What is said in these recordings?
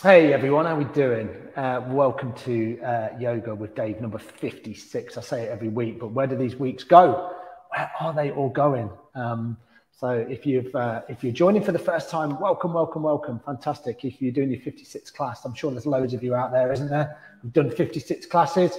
Hey everyone, how we doing? Uh, welcome to uh, Yoga with Dave number 56. I say it every week, but where do these weeks go? Where are they all going? Um, so if you've uh, if you're joining for the first time, welcome, welcome, welcome. Fantastic. If you're doing your 56 class, I'm sure there's loads of you out there, isn't there? Who've done 56 classes.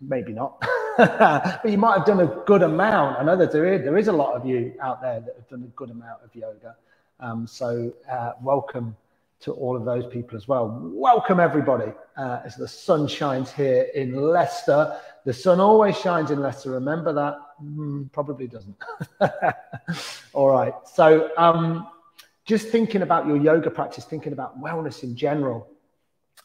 Maybe not, but you might have done a good amount. I know that there is, there is a lot of you out there that have done a good amount of yoga. Um, so uh, welcome to all of those people as well. Welcome, everybody, uh, as the sun shines here in Leicester. The sun always shines in Leicester. Remember that? Mm, probably doesn't. all right. So, um, just thinking about your yoga practice, thinking about wellness in general.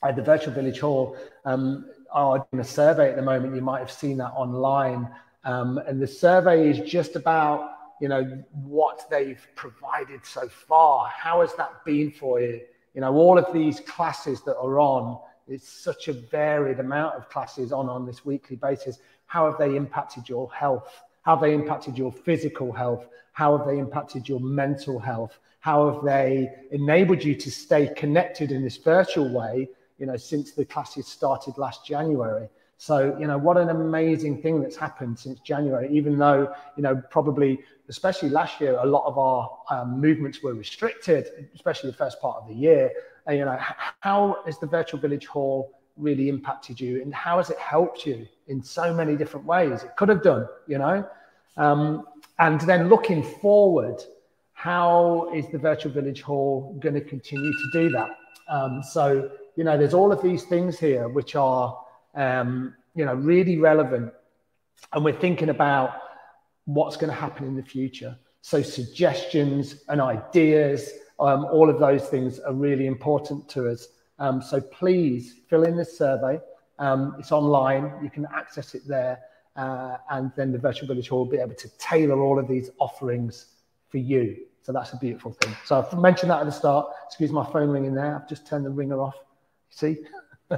At the Virtual Village Hall, um, are doing a survey at the moment. You might have seen that online. Um, and the survey is just about you know what they've provided so far how has that been for you you know, all of these classes that are on, it's such a varied amount of classes on on this weekly basis. How have they impacted your health? How have they impacted your physical health? How have they impacted your mental health? How have they enabled you to stay connected in this virtual way, you know, since the classes started last January? So, you know, what an amazing thing that's happened since January, even though, you know, probably, especially last year, a lot of our um, movements were restricted, especially the first part of the year. And, you know, how has the virtual village hall really impacted you and how has it helped you in so many different ways? It could have done, you know. Um, and then looking forward, how is the virtual village hall going to continue to do that? Um, so, you know, there's all of these things here which are um, you know, really relevant. And we're thinking about what's going to happen in the future. So suggestions and ideas, um, all of those things are really important to us. Um, so please fill in this survey. Um, it's online. You can access it there. Uh, and then the Virtual Village Hall will be able to tailor all of these offerings for you. So that's a beautiful thing. So I've mentioned that at the start. Excuse my phone ringing there. I've just turned the ringer off. You see?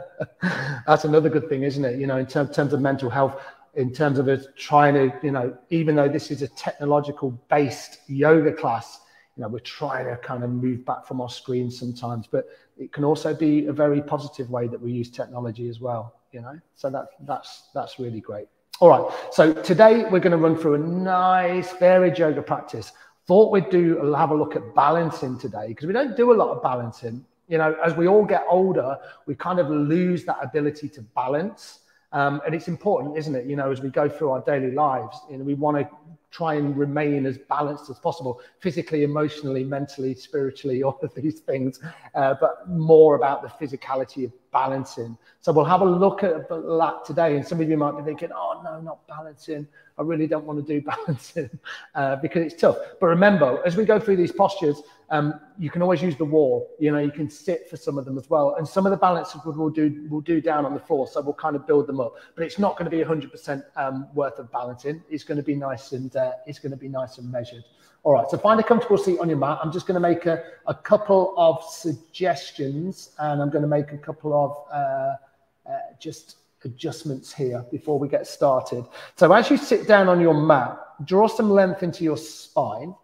That's another good thing, isn't it? You know, in term, terms of mental health, in terms of us trying to, you know, even though this is a technological based yoga class, you know, we're trying to kind of move back from our screens sometimes, but it can also be a very positive way that we use technology as well, you know? So that, that's, that's really great. All right. So today we're going to run through a nice varied yoga practice. Thought we'd do have a look at balancing today because we don't do a lot of balancing you know, as we all get older, we kind of lose that ability to balance. Um, and it's important, isn't it? You know, as we go through our daily lives, you know, we want to try and remain as balanced as possible, physically, emotionally, mentally, spiritually, all of these things, uh, but more about the physicality of balancing. So we'll have a look at that today. And some of you might be thinking, oh, no, not balancing. I really don't want to do balancing uh, because it's tough. But remember, as we go through these postures, um, you can always use the wall. You know, you can sit for some of them as well. And some of the balances we'll do, we'll do down on the floor. So we'll kind of build them up. But it's not going to be 100% um, worth of balancing. It's going to be nice and uh, it's going to be nice and measured. All right, so find a comfortable seat on your mat. I'm just going to make a, a couple of suggestions and I'm going to make a couple of uh, uh, just adjustments here before we get started. So as you sit down on your mat, draw some length into your spine.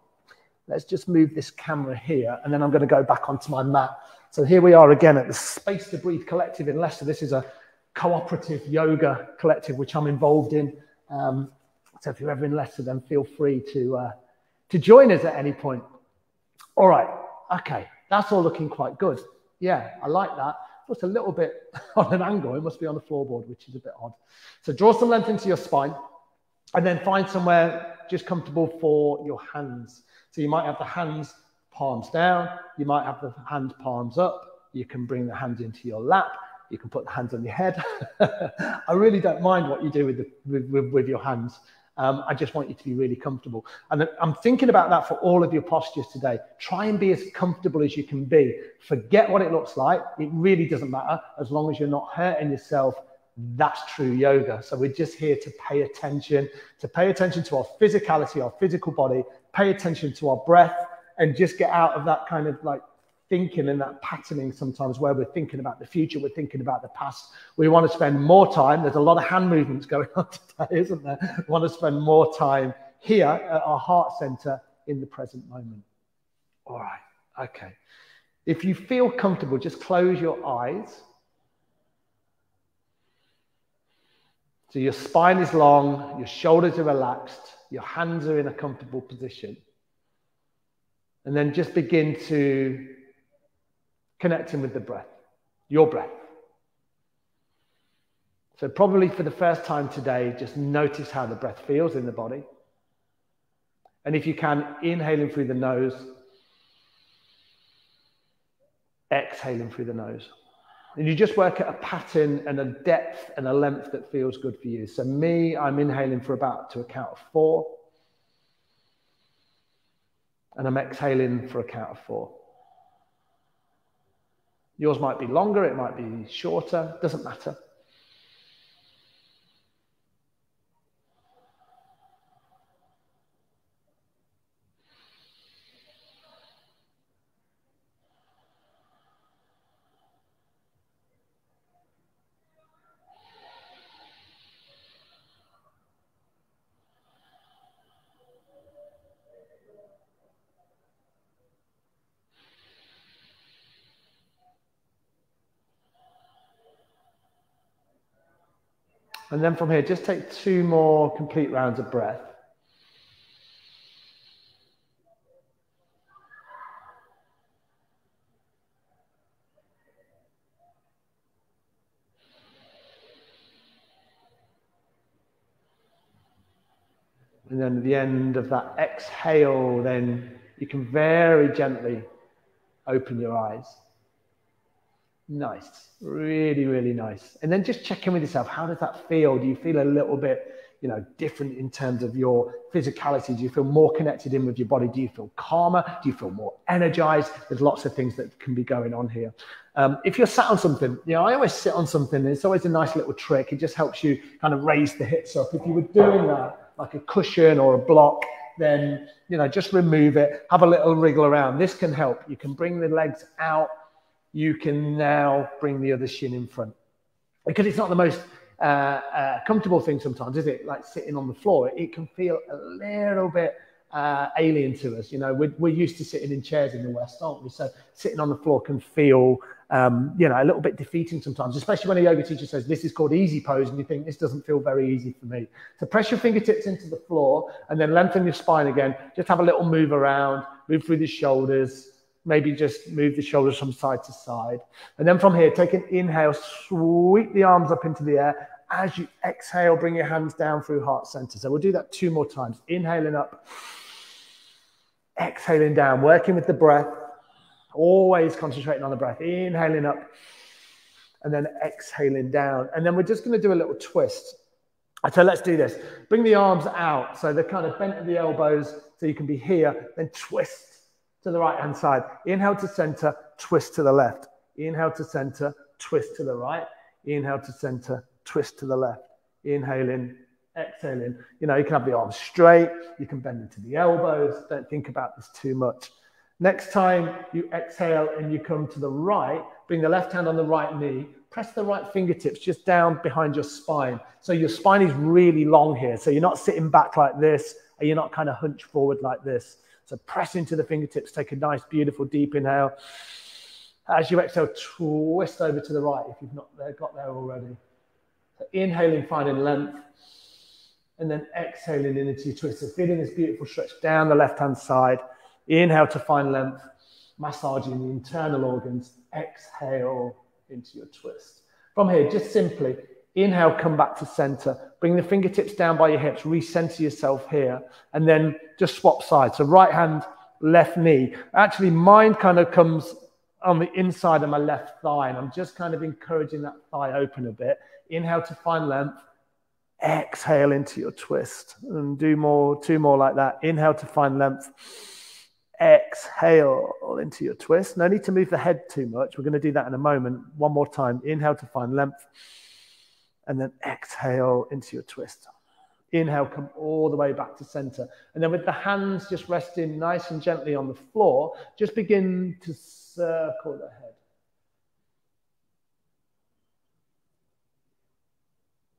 Let's just move this camera here and then I'm going to go back onto my mat. So here we are again at the Space to Breathe Collective in Leicester. This is a cooperative yoga collective which I'm involved in. Um, so if you're ever in Leicester, then feel free to, uh, to join us at any point. All right, okay, that's all looking quite good. Yeah, I like that. Just a little bit on an angle. It must be on the floorboard, which is a bit odd. So draw some length into your spine and then find somewhere just comfortable for your hands. So you might have the hands palms down, you might have the hand palms up, you can bring the hands into your lap, you can put the hands on your head. I really don't mind what you do with, the, with, with, with your hands. Um, I just want you to be really comfortable. And I'm thinking about that for all of your postures today. Try and be as comfortable as you can be. Forget what it looks like. It really doesn't matter as long as you're not hurting yourself. That's true yoga. So we're just here to pay attention, to pay attention to our physicality, our physical body, pay attention to our breath, and just get out of that kind of like thinking and that patterning sometimes where we're thinking about the future, we're thinking about the past. We want to spend more time. There's a lot of hand movements going on today, isn't there? We want to spend more time here at our heart center in the present moment. All right. Okay. If you feel comfortable, just close your eyes. So your spine is long, your shoulders are relaxed, your hands are in a comfortable position. And then just begin to connect in with the breath, your breath. So, probably for the first time today, just notice how the breath feels in the body. And if you can, inhaling through the nose, exhaling through the nose. And you just work at a pattern and a depth and a length that feels good for you. So, me, I'm inhaling for about to a count of four. And I'm exhaling for a count of four. Yours might be longer, it might be shorter, doesn't matter. And then from here, just take two more complete rounds of breath. And then at the end of that exhale, then you can very gently open your eyes. Nice. Really, really nice. And then just check in with yourself. How does that feel? Do you feel a little bit, you know, different in terms of your physicality? Do you feel more connected in with your body? Do you feel calmer? Do you feel more energized? There's lots of things that can be going on here. Um, if you're sat on something, you know, I always sit on something. it's always a nice little trick. It just helps you kind of raise the hips up. If you were doing that, like a cushion or a block, then you know just remove it have a little wriggle around this can help you can bring the legs out you can now bring the other shin in front. Because it's not the most uh, uh, comfortable thing sometimes, is it? Like sitting on the floor, it can feel a little bit uh, alien to us. You know, we're, we're used to sitting in chairs in the West, aren't we? So sitting on the floor can feel, um, you know, a little bit defeating sometimes, especially when a yoga teacher says this is called easy pose and you think this doesn't feel very easy for me. So press your fingertips into the floor and then lengthen your spine again. Just have a little move around, move through the shoulders, Maybe just move the shoulders from side to side. And then from here, take an inhale, sweep the arms up into the air. As you exhale, bring your hands down through heart center. So we'll do that two more times. Inhaling up, exhaling down, working with the breath, always concentrating on the breath. Inhaling up, and then exhaling down. And then we're just going to do a little twist. So let's do this. Bring the arms out. So they're kind of bent at the elbows so you can be here. Then twist to the right hand side. Inhale to center, twist to the left. Inhale to center, twist to the right. Inhale to center, twist to the left. Inhaling, exhaling. You know, you can have the arms straight, you can bend into the elbows. Don't think about this too much. Next time you exhale and you come to the right, bring the left hand on the right knee, press the right fingertips just down behind your spine. So your spine is really long here. So you're not sitting back like this, and you're not kind of hunched forward like this. So press into the fingertips, take a nice, beautiful, deep inhale. As you exhale, twist over to the right if you've not got there already. So inhaling, finding length, and then exhaling into your twist. So feeling this beautiful stretch down the left-hand side. Inhale to find length, massaging the internal organs. Exhale into your twist. From here, just simply Inhale, come back to center. Bring the fingertips down by your hips. Recenter yourself here. And then just swap sides. So right hand, left knee. Actually, mine kind of comes on the inside of my left thigh. And I'm just kind of encouraging that thigh open a bit. Inhale to find length. Exhale into your twist. And do more, two more like that. Inhale to find length. Exhale into your twist. No need to move the head too much. We're going to do that in a moment. One more time. Inhale to find length and then exhale into your twist. Inhale, come all the way back to center. And then with the hands just resting nice and gently on the floor, just begin to circle the head.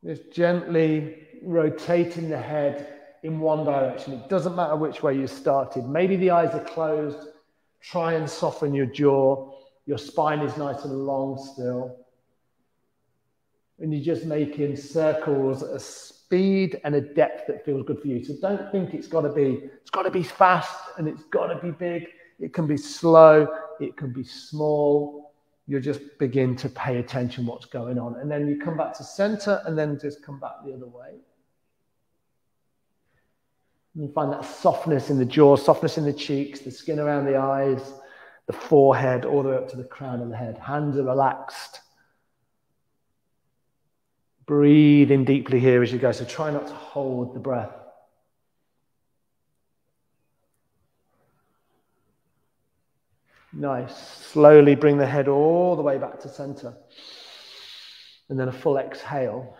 Just gently rotating the head in one direction. It doesn't matter which way you started. Maybe the eyes are closed. Try and soften your jaw. Your spine is nice and long still. And you're just making circles at a speed and a depth that feels good for you. So don't think it's got to be, it's got to be fast and it's got to be big. It can be slow. It can be small. You just begin to pay attention what's going on. And then you come back to center and then just come back the other way. You find that softness in the jaw, softness in the cheeks, the skin around the eyes, the forehead, all the way up to the crown of the head. Hands are relaxed. Breathe in deeply here as you go. So try not to hold the breath. Nice. Slowly bring the head all the way back to center. And then a full exhale.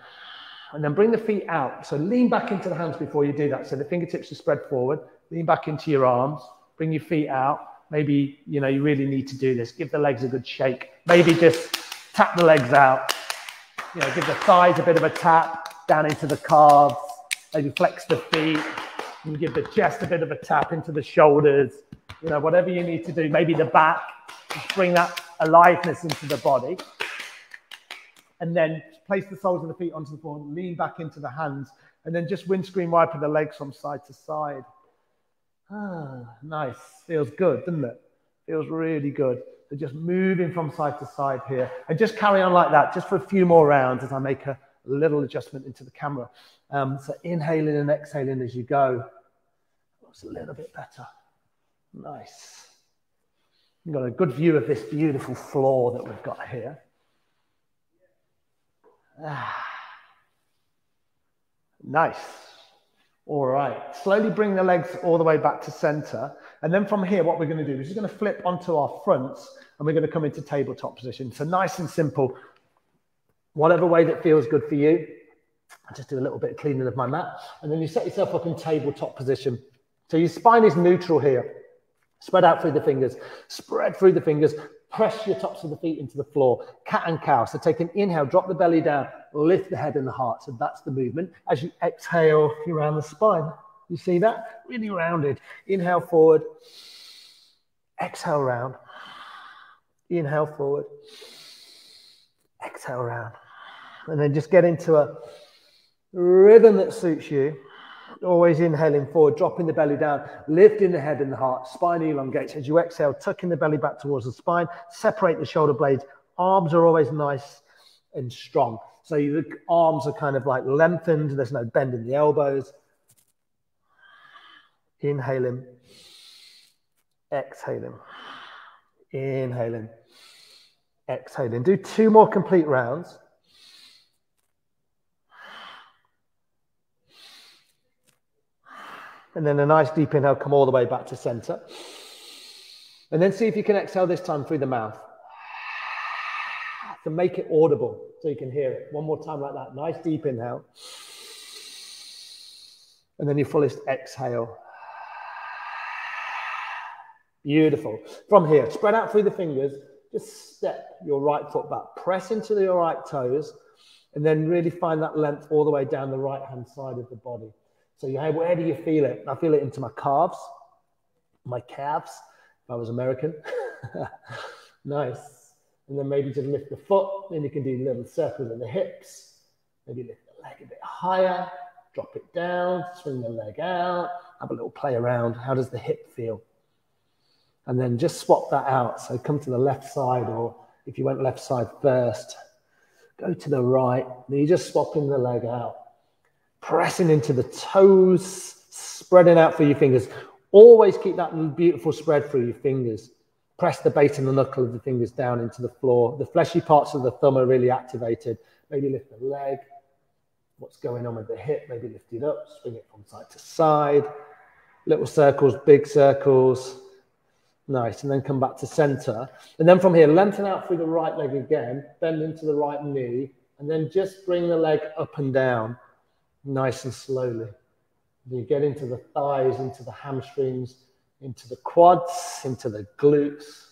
And then bring the feet out. So lean back into the hands before you do that. So the fingertips are spread forward. Lean back into your arms. Bring your feet out. Maybe, you know, you really need to do this. Give the legs a good shake. Maybe just tap the legs out. You know, give the thighs a bit of a tap down into the calves. Maybe flex the feet. And give the chest a bit of a tap into the shoulders. You know, whatever you need to do. Maybe the back. Bring that aliveness into the body. And then place the soles of the feet onto the floor, lean back into the hands, and then just windscreen wiper the legs from side to side. Ah, nice. Feels good, doesn't it? Feels really good. So just moving from side to side here, and just carry on like that, just for a few more rounds as I make a little adjustment into the camera. Um, so inhaling and exhaling as you go. Looks a little bit better. Nice. You've got a good view of this beautiful floor that we've got here. Ah. Nice. All right. Slowly bring the legs all the way back to center. And then from here, what we're going to do is we're going to flip onto our fronts and we're going to come into tabletop position. So nice and simple. Whatever way that feels good for you. I just do a little bit of cleaning of my mat. And then you set yourself up in tabletop position. So your spine is neutral here. Spread out through the fingers. Spread through the fingers. Press your tops of the feet into the floor. Cat and cow. So take an inhale, drop the belly down, lift the head and the heart. So that's the movement. As you exhale, you the spine. You see that? Really rounded. Inhale forward. Exhale round. Inhale forward. Exhale round. And then just get into a rhythm that suits you. Always inhaling forward, dropping the belly down, lifting the head and the heart, spine elongates. As you exhale, tucking the belly back towards the spine, separate the shoulder blades. Arms are always nice and strong. So the arms are kind of like lengthened, there's no bend in the elbows. Inhaling, exhaling, inhaling, exhaling. Do two more complete rounds. And then a nice deep inhale, come all the way back to center. And then see if you can exhale this time through the mouth. To make it audible so you can hear it. One more time like that. Nice deep inhale. And then your fullest exhale. Beautiful. From here, spread out through the fingers. Just step your right foot back. Press into your right toes. And then really find that length all the way down the right hand side of the body. So you have, where do you feel it? I feel it into my calves, my calves, if I was American. nice. And then maybe just lift the foot. Then you can do little circles in the hips. Maybe lift the leg a bit higher, drop it down, swing the leg out, have a little play around. How does the hip feel? And then just swap that out. So come to the left side, or if you went left side first, go to the right. Then you're just swapping the leg out pressing into the toes, spreading out through your fingers. Always keep that beautiful spread through your fingers. Press the base and the knuckle of the fingers down into the floor. The fleshy parts of the thumb are really activated. Maybe lift the leg. What's going on with the hip? Maybe lift it up, swing it from side to side. Little circles, big circles. Nice. And then come back to center. And then from here, lengthen out through the right leg again, bend into the right knee, and then just bring the leg up and down nice and slowly. You get into the thighs, into the hamstrings, into the quads, into the glutes.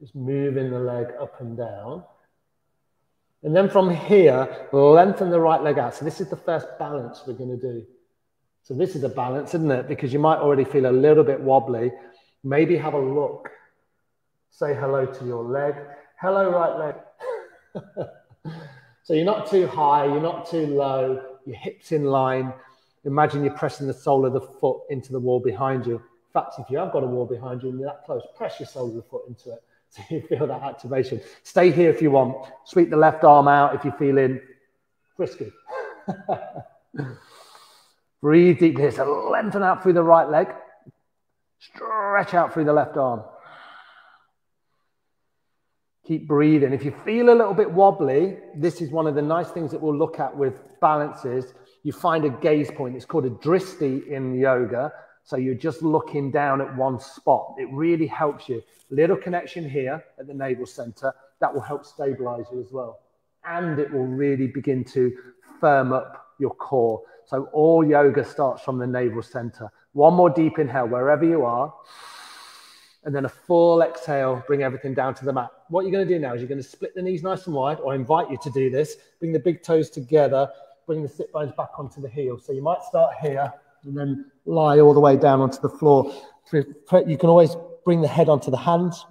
Just moving the leg up and down. And then from here, lengthen the right leg out. So this is the first balance we're going to do. So this is a balance, isn't it? Because you might already feel a little bit wobbly. Maybe have a look. Say hello to your leg. Hello, right leg. so you're not too high, you're not too low, your hips in line. Imagine you're pressing the sole of the foot into the wall behind you. In fact, if you have got a wall behind you and you're that close, press your sole of the foot into it so you feel that activation. Stay here if you want. Sweep the left arm out if you're feeling frisky. Breathe deeply. So lengthen out through the right leg. Stretch out through the left arm. Keep breathing. If you feel a little bit wobbly, this is one of the nice things that we'll look at with balances. You find a gaze point. It's called a drishti in yoga. So you're just looking down at one spot. It really helps you. Little connection here at the navel center. That will help stabilize you as well. And it will really begin to firm up your core. So all yoga starts from the navel center. One more deep inhale wherever you are. And then a full exhale, bring everything down to the mat. What you're going to do now is you're going to split the knees nice and wide, or I invite you to do this. Bring the big toes together, bring the sit bones back onto the heels. So you might start here and then lie all the way down onto the floor. You can always bring the head onto the hands.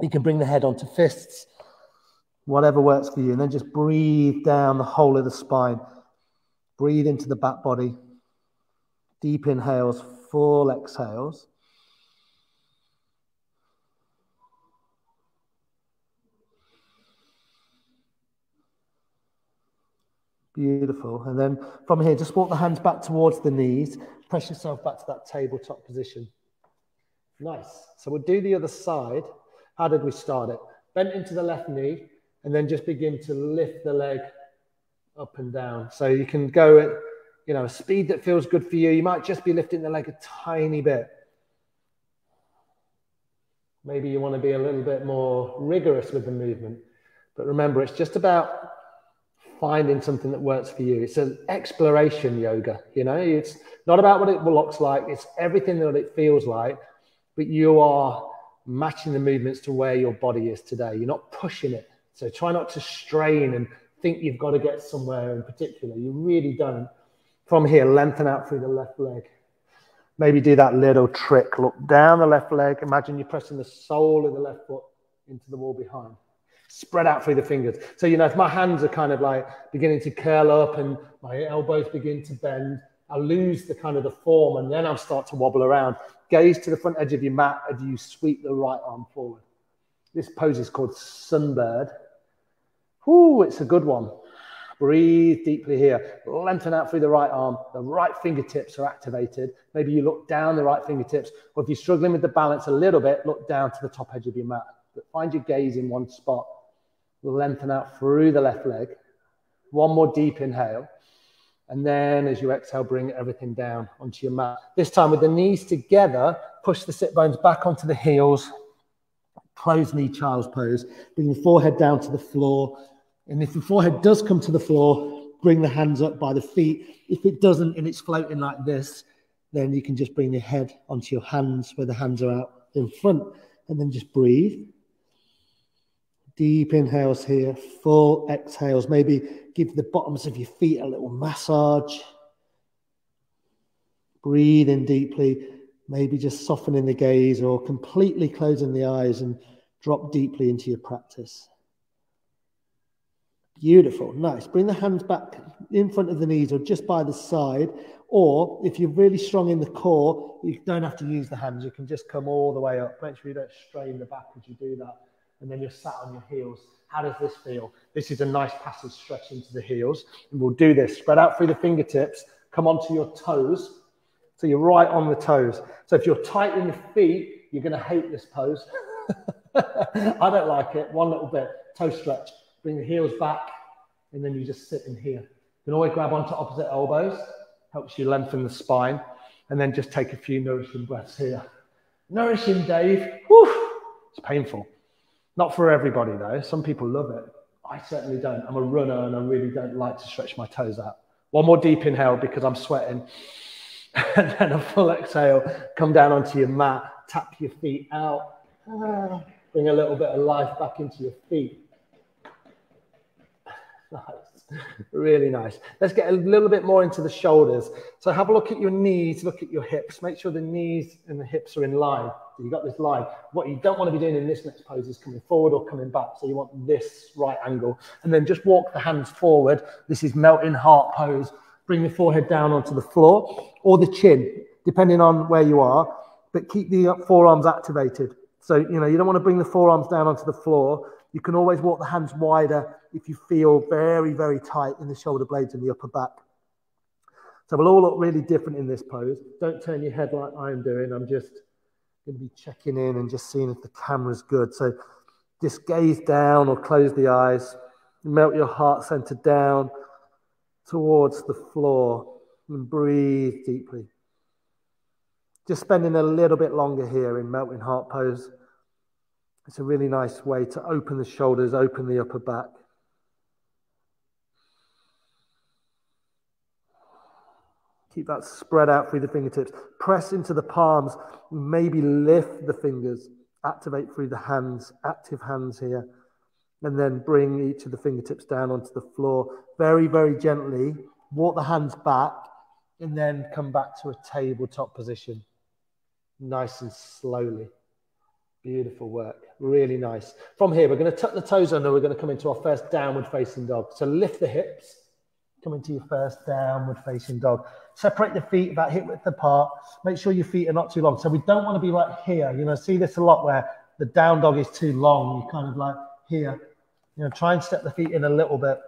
You can bring the head onto fists, whatever works for you. And then just breathe down the whole of the spine. Breathe into the back body. Deep inhales, full exhales. Beautiful. And then from here, just walk the hands back towards the knees. Press yourself back to that tabletop position. Nice. So we'll do the other side. How did we start it? Bent into the left knee and then just begin to lift the leg up and down. So you can go at, you know, a speed that feels good for you. You might just be lifting the leg a tiny bit. Maybe you want to be a little bit more rigorous with the movement. But remember, it's just about finding something that works for you. It's an exploration yoga, you know, it's not about what it looks like, it's everything that it feels like, but you are matching the movements to where your body is today. You're not pushing it. So try not to strain and think you've got to get somewhere in particular. You really don't. From here, lengthen out through the left leg. Maybe do that little trick. Look down the left leg. Imagine you're pressing the sole of the left foot into the wall behind. Spread out through the fingers. So, you know, if my hands are kind of like beginning to curl up and my elbows begin to bend, I'll lose the kind of the form and then I'll start to wobble around. Gaze to the front edge of your mat as you sweep the right arm forward. This pose is called sunbird. Ooh, it's a good one. Breathe deeply here. Lengthen out through the right arm. The right fingertips are activated. Maybe you look down the right fingertips. Or if you're struggling with the balance a little bit, look down to the top edge of your mat. But find your gaze in one spot. Lengthen out through the left leg. One more deep inhale. And then as you exhale, bring everything down onto your mat. This time with the knees together, push the sit bones back onto the heels. Close knee child's pose. Bring the forehead down to the floor. And if the forehead does come to the floor, bring the hands up by the feet. If it doesn't and it's floating like this, then you can just bring your head onto your hands where the hands are out in front and then just breathe. Deep inhales here, full exhales. Maybe give the bottoms of your feet a little massage. Breathe in deeply, maybe just softening the gaze or completely closing the eyes and drop deeply into your practice. Beautiful, nice. Bring the hands back in front of the knees or just by the side. Or if you're really strong in the core, you don't have to use the hands. You can just come all the way up. Make sure you don't strain the back as you do that. And then you're sat on your heels. How does this feel? This is a nice passive stretch into the heels. And we'll do this. Spread out through the fingertips. Come onto your toes. So you're right on the toes. So if you're tight in the feet, you're going to hate this pose. I don't like it. One little bit. Toe stretch. Bring the heels back, and then you just sit in here. You can always grab onto opposite elbows, helps you lengthen the spine, and then just take a few nourishing breaths here. Nourishing, Dave. It's painful. Not for everybody, though. Some people love it. I certainly don't. I'm a runner and I really don't like to stretch my toes out. One more deep inhale because I'm sweating. and then a full exhale. Come down onto your mat, tap your feet out. Ah, bring a little bit of life back into your feet. Nice. really nice. Let's get a little bit more into the shoulders. So have a look at your knees, look at your hips. Make sure the knees and the hips are in line. So you've got this line. What you don't want to be doing in this next pose is coming forward or coming back. So you want this right angle. And then just walk the hands forward. This is melting heart pose. Bring the forehead down onto the floor or the chin, depending on where you are. But keep the forearms activated. So, you know, you don't want to bring the forearms down onto the floor. You can always walk the hands wider if you feel very, very tight in the shoulder blades and the upper back. So we'll all look really different in this pose. Don't turn your head like I'm doing. I'm just going to be checking in and just seeing if the camera's good. So just gaze down or close the eyes. Melt your heart center down towards the floor and breathe deeply. Just spending a little bit longer here in melting heart pose. It's a really nice way to open the shoulders, open the upper back. Keep that spread out through the fingertips. Press into the palms. Maybe lift the fingers. Activate through the hands, active hands here. And then bring each of the fingertips down onto the floor. Very, very gently. Walk the hands back and then come back to a tabletop position. Nice and slowly. Beautiful work. Really nice. From here, we're going to tuck the toes under. We're going to come into our first downward facing dog. So lift the hips. Come into your first downward facing dog. Separate the feet about hip width apart. Make sure your feet are not too long. So we don't want to be like here. You know, see this a lot where the down dog is too long. You kind of like here. You know, try and step the feet in a little bit.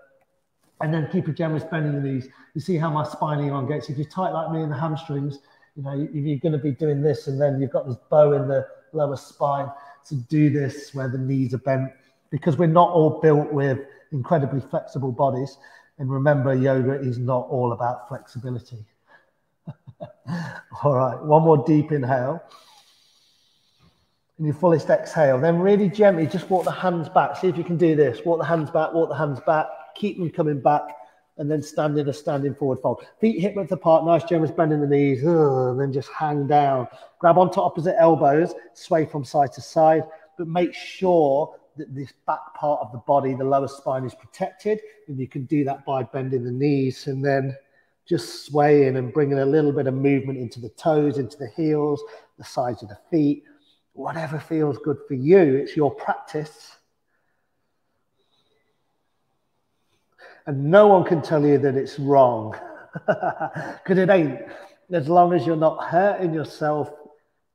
And then keep a generous bend in the knees. You see how my spine elongates. If you're tight like me in the hamstrings, you know, if you're going to be doing this and then you've got this bow in the lower spine to do this where the knees are bent because we're not all built with incredibly flexible bodies. And remember, yoga is not all about flexibility. all right, one more deep inhale. And your fullest exhale. Then really gently just walk the hands back. See if you can do this. Walk the hands back, walk the hands back. Keep them coming back and then stand in a standing forward fold. Feet hip width apart, nice generous bend in the knees, and then just hang down. Grab onto opposite elbows, sway from side to side, but make sure that this back part of the body, the lower spine, is protected. And you can do that by bending the knees and then just swaying and bringing a little bit of movement into the toes, into the heels, the sides of the feet, whatever feels good for you. It's your practice. And no one can tell you that it's wrong because it ain't. As long as you're not hurting yourself,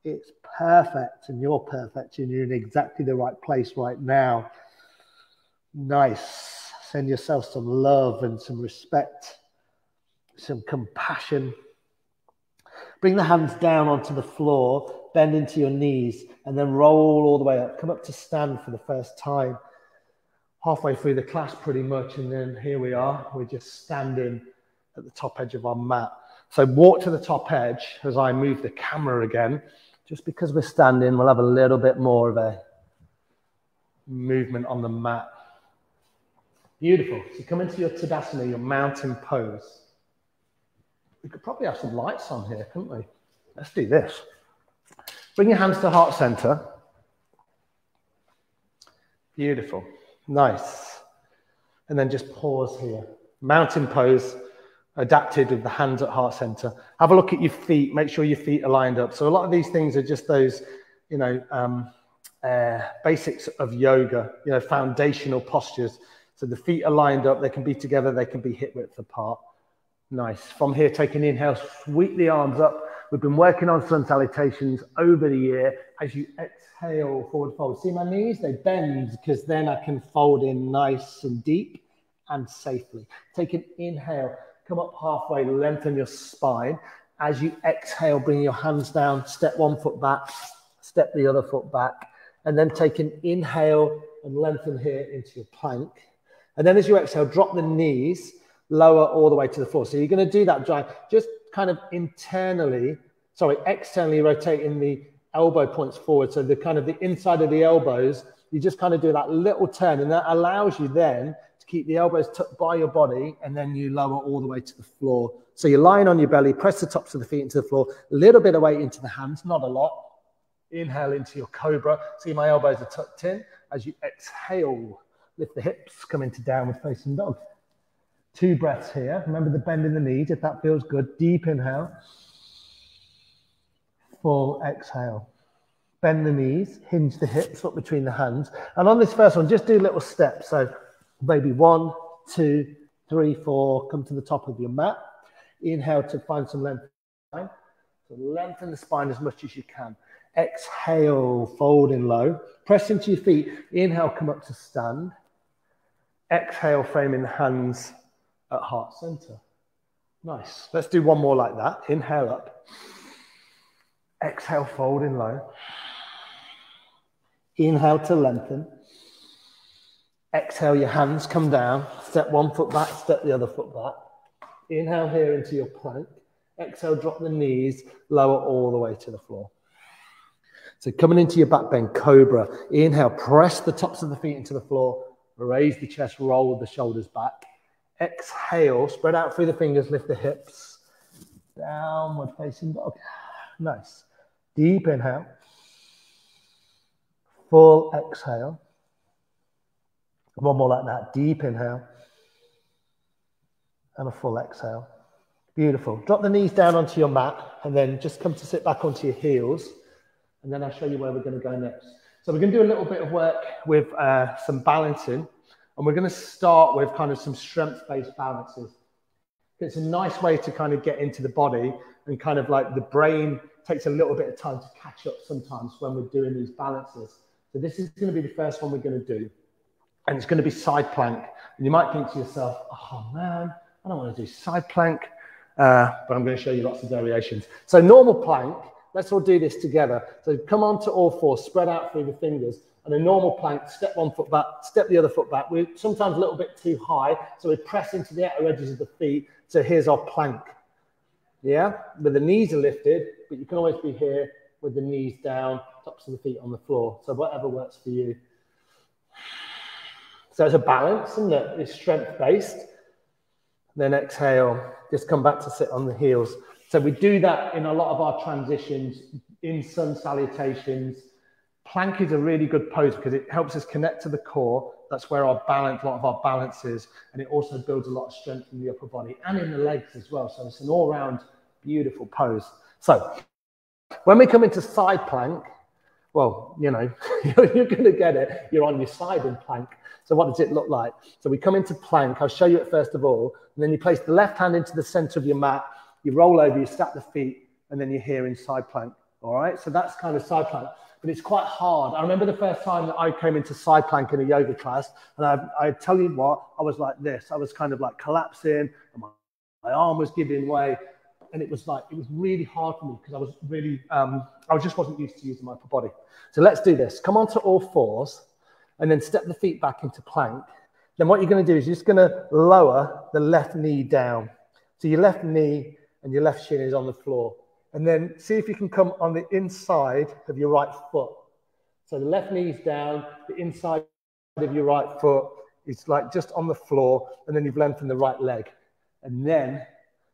it's perfect and you're perfect and you're in exactly the right place right now. Nice. Send yourself some love and some respect, some compassion. Bring the hands down onto the floor, bend into your knees, and then roll all the way up. Come up to stand for the first time halfway through the class pretty much. And then here we are, we're just standing at the top edge of our mat. So walk to the top edge as I move the camera again. Just because we're standing, we'll have a little bit more of a movement on the mat. Beautiful. So come into your Tadasana, your mountain pose. We could probably have some lights on here, couldn't we? Let's do this. Bring your hands to heart center. Beautiful. Nice. And then just pause here. Mountain pose, adapted with the hands at heart center. Have a look at your feet. Make sure your feet are lined up. So a lot of these things are just those, you know, um, uh, basics of yoga, you know, foundational postures. So the feet are lined up. They can be together. They can be hip width apart. Nice. From here, take an inhale, sweep the arms up. We've been working on sun salutations over the year. As you exhale, forward fold. See my knees? They bend because then I can fold in nice and deep and safely. Take an inhale, come up halfway, lengthen your spine. As you exhale, bring your hands down, step one foot back, step the other foot back, and then take an inhale and lengthen here into your plank. And then as you exhale, drop the knees lower all the way to the floor. So you're going to do that just kind of internally, sorry, externally rotating the elbow points forward. So the kind of the inside of the elbows, you just kind of do that little turn and that allows you then to keep the elbows tucked by your body and then you lower all the way to the floor. So you're lying on your belly, press the tops of the feet into the floor, a little bit of weight into the hands, not a lot. Inhale into your cobra. See my elbows are tucked in. As you exhale, lift the hips, come into downward facing dog. Two breaths here. Remember the bend in the knees if that feels good. Deep inhale. Full exhale. Bend the knees, hinge the hips up between the hands. And on this first one, just do little steps. So maybe one, two, three, four. Come to the top of your mat. Inhale to find some length. So lengthen the spine as much as you can. Exhale, fold in low. Press into your feet. Inhale, come up to stand. Exhale, framing the hands at heart center. Nice. Let's do one more like that. Inhale up. Exhale, fold in low. Inhale to lengthen. Exhale, your hands come down. Step one foot back, step the other foot back. Inhale here into your plank. Exhale, drop the knees, lower all the way to the floor. So coming into your back bend, cobra. Inhale, press the tops of the feet into the floor. Raise the chest, roll the shoulders back. Exhale, spread out through the fingers, lift the hips. Downward facing dog. Nice. Deep inhale. Full exhale. One more like that. Deep inhale. And a full exhale. Beautiful. Drop the knees down onto your mat and then just come to sit back onto your heels. And then I'll show you where we're going to go next. So we're going to do a little bit of work with uh, some balancing. And we're going to start with kind of some strength-based balances. It's a nice way to kind of get into the body and kind of like the brain takes a little bit of time to catch up sometimes when we're doing these balances. So this is going to be the first one we're going to do. And it's going to be side plank. And you might think to yourself, oh man, I don't want to do side plank. Uh, but I'm going to show you lots of variations. So normal plank, let's all do this together. So come on to all fours, spread out through the fingers and a normal plank, step one foot back, step the other foot back. We're sometimes a little bit too high, so we press into the outer edges of the feet. So here's our plank. Yeah, but the knees are lifted, but you can always be here with the knees down, tops of the feet on the floor. So whatever works for you. So it's a balance, isn't it? It's strength based. Then exhale, just come back to sit on the heels. So we do that in a lot of our transitions, in sun salutations, Plank is a really good pose because it helps us connect to the core. That's where our balance, a lot of our balance is. And it also builds a lot of strength in the upper body and in the legs as well. So it's an all round beautiful pose. So when we come into side plank, well, you know, you're, going to get it. You're on your side in plank. So what does it look like? So we come into plank. I'll show you it first of all. And then you place the left hand into the center of your mat. You roll over, you stack the feet, and then you're here in side plank. All right. So that's kind of side plank but it's quite hard. I remember the first time that I came into side plank in a yoga class, and I, I tell you what, I was like this. I was kind of like collapsing, and my, my arm was giving way, and it was like it was really hard for me because I was really, um, I just wasn't used to using my upper body. So let's do this. Come onto all fours, and then step the feet back into plank. Then what you're going to do is you're just going to lower the left knee down. So your left knee and your left shin is on the floor. And then see if you can come on the inside of your right foot. So the left knee's down, the inside of your right foot is like just on the floor, and then you've lengthened the right leg. And then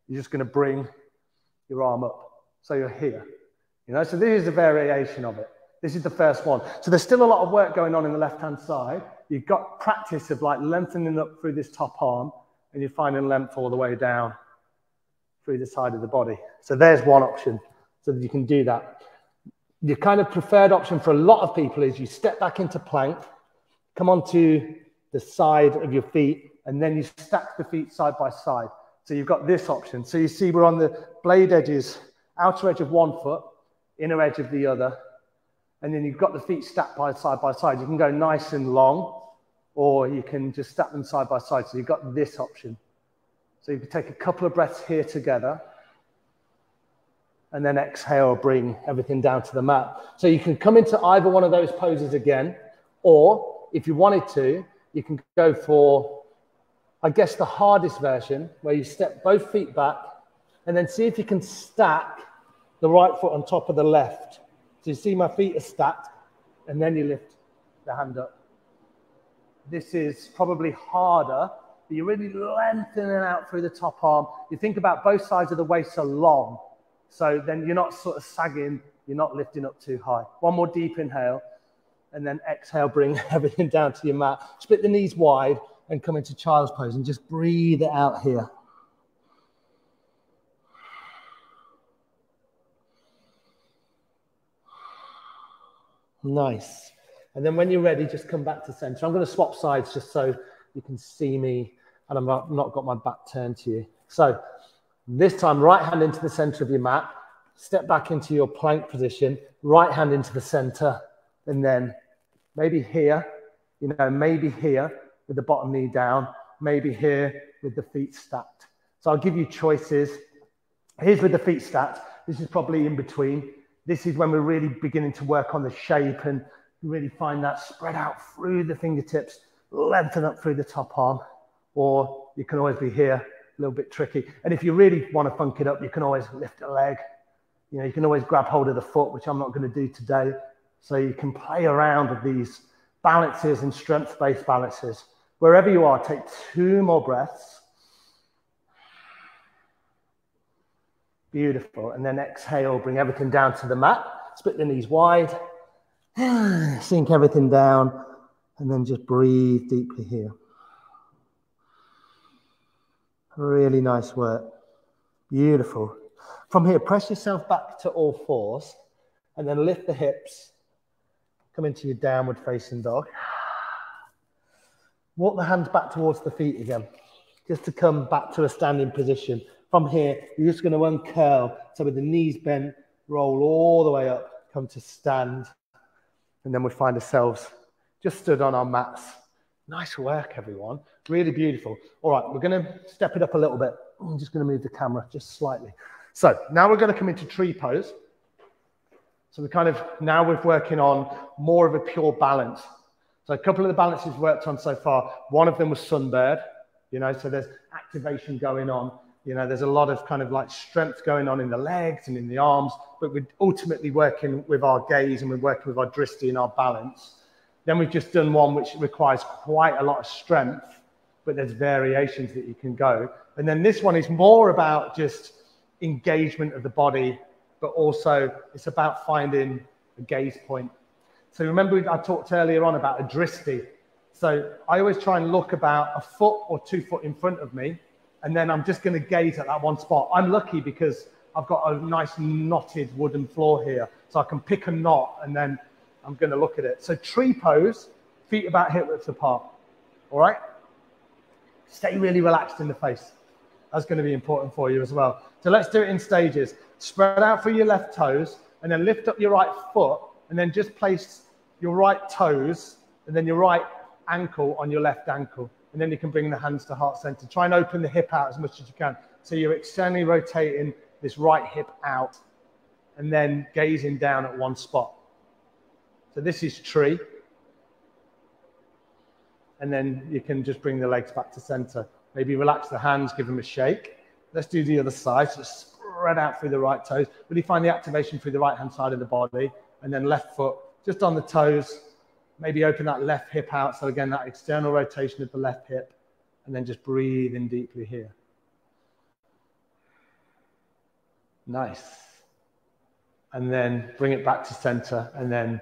you're just going to bring your arm up. So you're here. You know, so this is a variation of it. This is the first one. So there's still a lot of work going on in the left hand side. You've got practice of like lengthening up through this top arm, and you're finding length all the way down through the side of the body. So there's one option so that you can do that. Your kind of preferred option for a lot of people is you step back into plank, come onto the side of your feet, and then you stack the feet side by side. So you've got this option. So you see we're on the blade edges, outer edge of one foot, inner edge of the other. And then you've got the feet stacked by side by side. You can go nice and long, or you can just stack them side by side. So you've got this option. So you can take a couple of breaths here together and then exhale, bring everything down to the mat. So you can come into either one of those poses again, or if you wanted to, you can go for, I guess, the hardest version where you step both feet back and then see if you can stack the right foot on top of the left. So you see my feet are stacked, and then you lift the hand up. This is probably harder but you're really lengthening out through the top arm. You think about both sides of the waist are long. So then you're not sort of sagging, you're not lifting up too high. One more deep inhale, and then exhale, bring everything down to your mat. Split the knees wide, and come into child's pose and just breathe it out here. Nice. And then when you're ready, just come back to center. I'm going to swap sides just so you can see me and I'm not, not got my back turned to you. So this time, right hand into the center of your mat, step back into your plank position, right hand into the center, and then maybe here, you know, maybe here with the bottom knee down, maybe here with the feet stacked. So I'll give you choices. Here's with the feet stacked. This is probably in between. This is when we're really beginning to work on the shape and really find that spread out through the fingertips, lengthen up through the top arm. Or you can always be here, a little bit tricky. And if you really want to funk it up, you can always lift a leg. You know, you can always grab hold of the foot, which I'm not going to do today. So you can play around with these balances and strength-based balances. Wherever you are, take two more breaths. Beautiful. And then exhale, bring everything down to the mat. Split the knees wide. Sink everything down. And then just breathe deeply here. Really nice work. Beautiful. From here, press yourself back to all fours and then lift the hips. Come into your downward facing dog. Walk the hands back towards the feet again, just to come back to a standing position. From here, you're just going to uncurl. So with the knees bent, roll all the way up, come to stand. And then we find ourselves just stood on our mats. Nice work, everyone. Really beautiful. All right, we're going to step it up a little bit. I'm just going to move the camera just slightly. So now we're going to come into tree pose. So we kind of, now we're working on more of a pure balance. So a couple of the balances we've worked on so far, one of them was sunbird, you know, so there's activation going on. You know, there's a lot of kind of like strength going on in the legs and in the arms, but we're ultimately working with our gaze and we're working with our drishti and our balance. Then we've just done one which requires quite a lot of strength, but there's variations that you can go. And then this one is more about just engagement of the body, but also it's about finding a gaze point. So remember I talked earlier on about a drishti. So I always try and look about a foot or two foot in front of me and then I'm just going to gaze at that one spot. I'm lucky because I've got a nice knotted wooden floor here, so I can pick a knot and then I'm going to look at it. So tree pose, feet about hip width apart. All right. Stay really relaxed in the face. That's going to be important for you as well. So let's do it in stages. Spread out through your left toes and then lift up your right foot and then just place your right toes and then your right ankle on your left ankle and then you can bring the hands to heart center. Try and open the hip out as much as you can. So you're externally rotating this right hip out and then gazing down at one spot. So this is tree. And then you can just bring the legs back to center. Maybe relax the hands, give them a shake. Let's do the other side. So spread out through the right toes. Really find the activation through the right hand side of the body. And then left foot just on the toes, Maybe open that left hip out. So again, that external rotation of the left hip. And then just breathe in deeply here. Nice. And then bring it back to center and then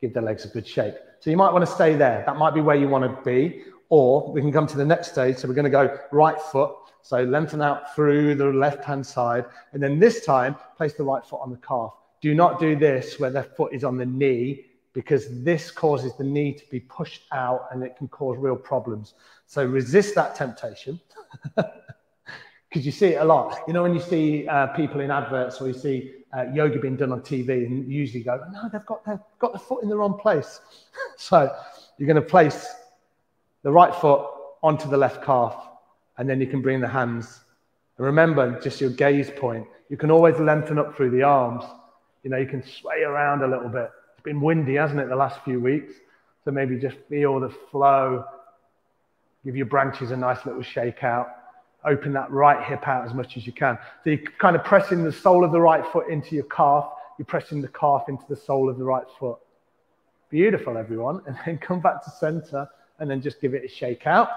give the legs a good shake. So you might want to stay there. That might be where you want to be. Or we can come to the next stage. So we're going to go right foot. So lengthen out through the left hand side. And then this time, place the right foot on the calf. Do not do this where the foot is on the knee because this causes the knee to be pushed out and it can cause real problems. So resist that temptation because you see it a lot. You know, when you see uh, people in adverts or you see uh, yoga being done on TV and you usually go, no, they've got, they've got the foot in the wrong place. so you're going to place the right foot onto the left calf and then you can bring the hands. And remember, just your gaze point. You can always lengthen up through the arms. You know, you can sway around a little bit. It's been windy, hasn't it, the last few weeks? So maybe just feel the flow. Give your branches a nice little shake out. Open that right hip out as much as you can. So you're kind of pressing the sole of the right foot into your calf. You're pressing the calf into the sole of the right foot. Beautiful, everyone. And then come back to center and then just give it a shake out.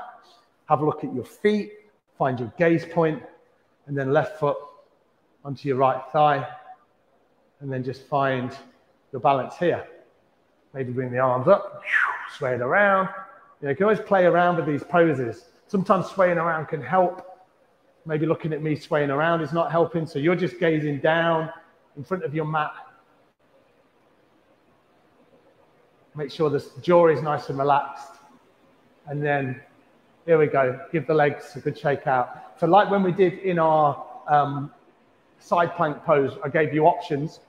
Have a look at your feet. Find your gaze point, And then left foot onto your right thigh. And then just find your balance here. Maybe bring the arms up, sway it around, You, know, you can always play around with these poses. Sometimes swaying around can help. Maybe looking at me swaying around is not helping. So you're just gazing down in front of your mat. Make sure the jaw is nice and relaxed. And then here we go. Give the legs a good shake out. So like when we did in our um, side plank pose, I gave you options.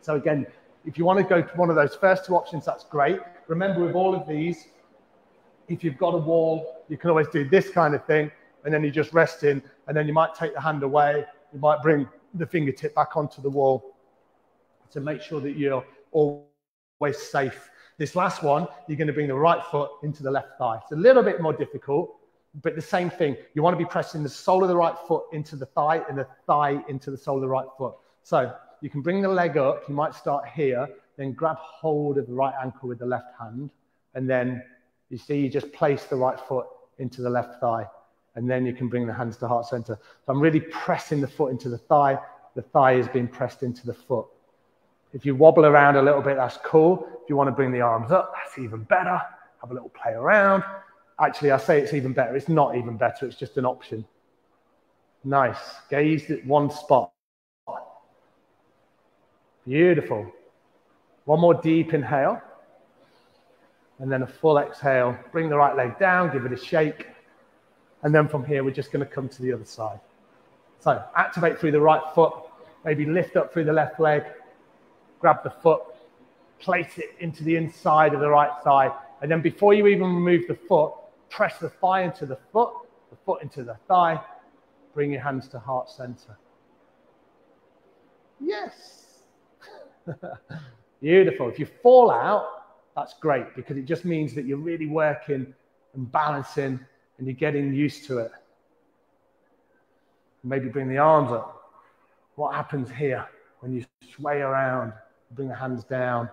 So again, if you want to go to one of those first two options, that's great. Remember with all of these, if you've got a wall, you can always do this kind of thing, and then you're just rest in, and then you might take the hand away. You might bring the fingertip back onto the wall to make sure that you're always safe. This last one, you're going to bring the right foot into the left thigh. It's a little bit more difficult, but the same thing. You want to be pressing the sole of the right foot into the thigh and the thigh into the sole of the right foot. So you can bring the leg up. You might start here, then grab hold of the right ankle with the left hand. And then you see, you just place the right foot into the left thigh. And then you can bring the hands to heart center. So I'm really pressing the foot into the thigh. The thigh is being pressed into the foot. If you wobble around a little bit, that's cool. If you want to bring the arms up, that's even better. Have a little play around. Actually, I say it's even better. It's not even better. It's just an option. Nice. Gaze at one spot. Beautiful. One more deep inhale. And then a full exhale. Bring the right leg down, give it a shake. And then from here, we're just going to come to the other side. So activate through the right foot. Maybe lift up through the left leg. Grab the foot. Place it into the inside of the right thigh. And then before you even remove the foot, press the thigh into the foot, the foot into the thigh. Bring your hands to heart center. Yes. Beautiful. If you fall out, that's great because it just means that you're really working and balancing and you're getting used to it. Maybe bring the arms up. What happens here when you sway around? Bring the hands down.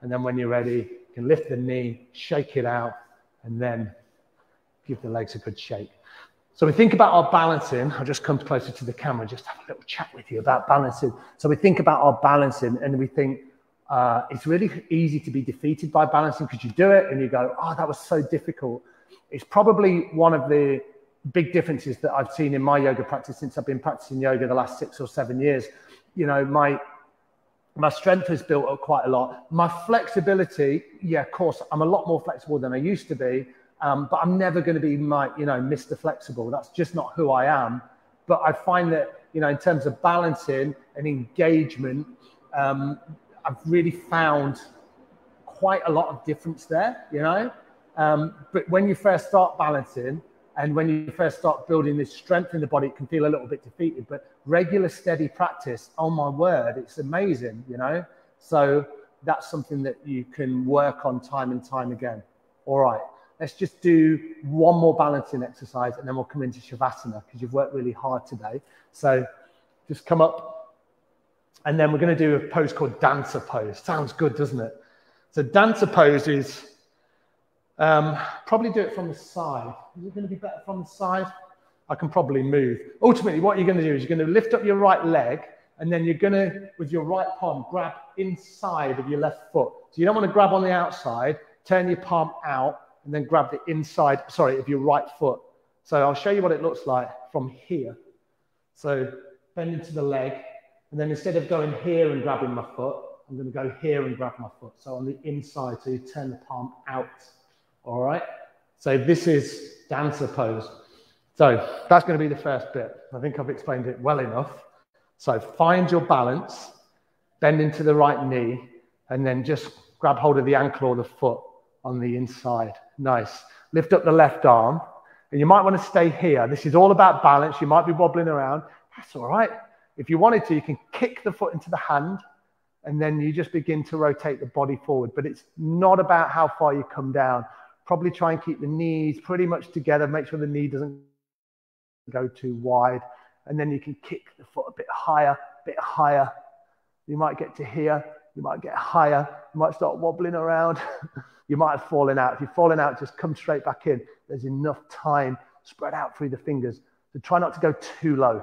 And then when you're ready, you can lift the knee, shake it out, and then give the legs a good shake. So we think about our balancing. I'll just come closer to the camera, just have a little chat with you about balancing. So we think about our balancing and we think uh, it's really easy to be defeated by balancing because you do it and you go, oh, that was so difficult. It's probably one of the big differences that I've seen in my yoga practice since I've been practicing yoga the last six or seven years. You know, my my strength has built up quite a lot. My flexibility, yeah, of course, I'm a lot more flexible than I used to be. Um, but I'm never going to be my, you know, Mr. Flexible. That's just not who I am. But I find that, you know, in terms of balancing and engagement, um, I've really found quite a lot of difference there, you know. Um, but when you first start balancing and when you first start building this strength in the body, it can feel a little bit defeated. But regular, steady practice, oh my word, it's amazing, you know. So that's something that you can work on time and time again. All right. Let's just do one more balancing exercise and then we'll come into Shavasana because you've worked really hard today. So just come up and then we're going to do a pose called dancer pose. Sounds good, doesn't it? So dancer pose is um, probably do it from the side. Is it going to be better from the side? I can probably move. Ultimately, what you're going to do is you're going to lift up your right leg and then you're going to, with your right palm, grab inside of your left foot. So you don't want to grab on the outside, turn your palm out and then grab the inside, sorry, of your right foot. So I'll show you what it looks like from here. So bend into the leg, and then instead of going here and grabbing my foot, I'm going to go here and grab my foot. So on the inside, so you turn the palm out. All right. So this is dancer pose. So that's going to be the first bit. I think I've explained it well enough. So find your balance, bend into the right knee, and then just grab hold of the ankle or the foot on the inside. Nice. Lift up the left arm. And you might want to stay here. This is all about balance. You might be wobbling around. That's all right. If you wanted to, you can kick the foot into the hand and then you just begin to rotate the body forward. But it's not about how far you come down. Probably try and keep the knees pretty much together. Make sure the knee doesn't go too wide. And then you can kick the foot a bit higher, a bit higher. You might get to here. You might get higher. You might start wobbling around. you might have fallen out. If you're falling out, just come straight back in. There's enough time spread out through the fingers. So try not to go too low.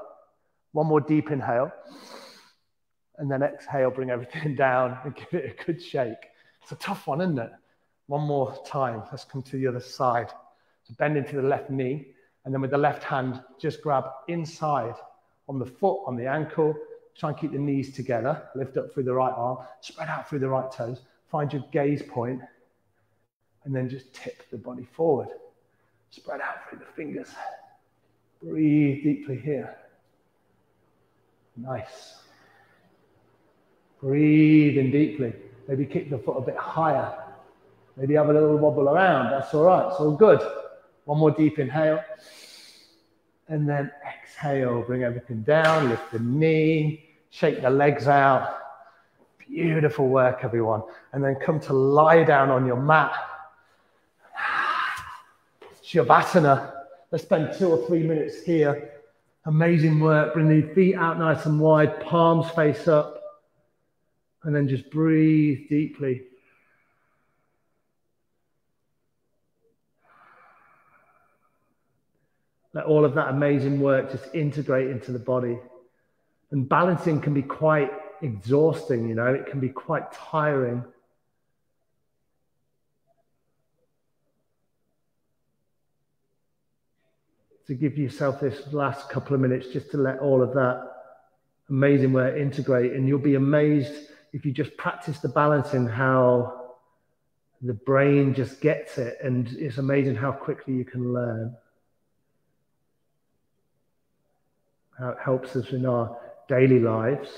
One more deep inhale. And then exhale, bring everything down and give it a good shake. It's a tough one, isn't it? One more time. Let's come to the other side. So bend into the left knee. And then with the left hand, just grab inside on the foot, on the ankle. Try and keep the knees together. Lift up through the right arm. Spread out through the right toes. Find your gaze point, And then just tip the body forward. Spread out through the fingers. Breathe deeply here. Nice. Breathe in deeply. Maybe kick the foot a bit higher. Maybe have a little wobble around. That's all right. It's all good. One more deep inhale. And then exhale. Bring everything down. Lift the knee. Shake the legs out. Beautiful work, everyone. And then come to lie down on your mat. Shavasana. Let's spend two or three minutes here. Amazing work. Bring the feet out nice and wide, palms face up. And then just breathe deeply. Let all of that amazing work just integrate into the body. And balancing can be quite exhausting, you know, it can be quite tiring. To give yourself this last couple of minutes just to let all of that amazing work integrate, and you'll be amazed if you just practice the balance balancing how the brain just gets it, and it's amazing how quickly you can learn. How it helps us in our daily lives.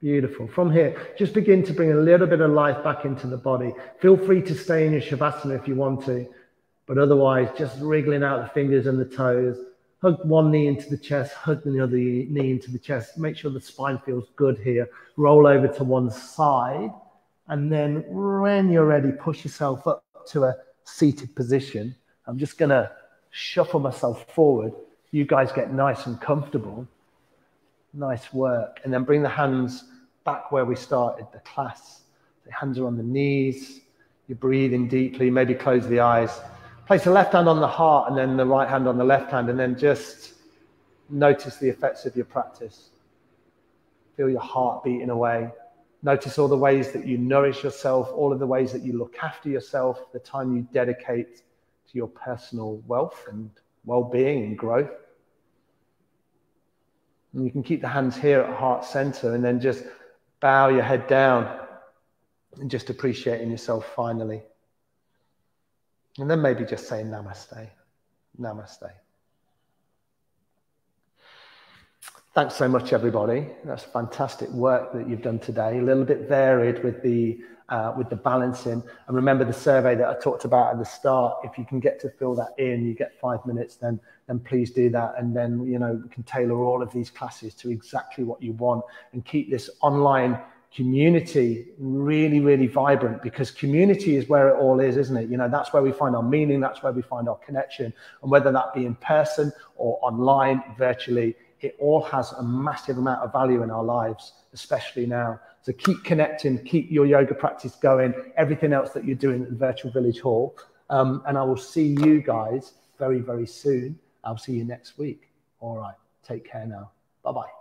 Beautiful. From here, just begin to bring a little bit of life back into the body. Feel free to stay in your Shavasana if you want to, but otherwise, just wriggling out the fingers and the toes. Hug one knee into the chest, hug the other knee into the chest. Make sure the spine feels good here. Roll over to one side. And then when you're ready, push yourself up to a seated position. I'm just going to shuffle myself forward. You guys get nice and comfortable. Nice work. And then bring the hands back where we started the class. The hands are on the knees. You're breathing deeply. Maybe close the eyes. Place the left hand on the heart and then the right hand on the left hand. And then just notice the effects of your practice. Feel your heart beating away. Notice all the ways that you nourish yourself, all of the ways that you look after yourself, the time you dedicate to your personal wealth and well being and growth. And you can keep the hands here at heart center and then just bow your head down and just appreciating yourself finally. And then maybe just say namaste. Namaste. Thanks so much, everybody. That's fantastic work that you've done today. A little bit varied with the uh, with the balancing. And remember the survey that I talked about at the start. If you can get to fill that in, you get five minutes. Then then please do that. And then you know we can tailor all of these classes to exactly what you want and keep this online community really really vibrant because community is where it all is isn't it you know that's where we find our meaning that's where we find our connection and whether that be in person or online virtually it all has a massive amount of value in our lives, especially now. So keep connecting, keep your yoga practice going, everything else that you're doing at the Virtual Village Hall. Um, and I will see you guys very, very soon. I'll see you next week. All right. Take care now. Bye bye.